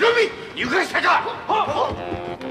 忍び入会したか。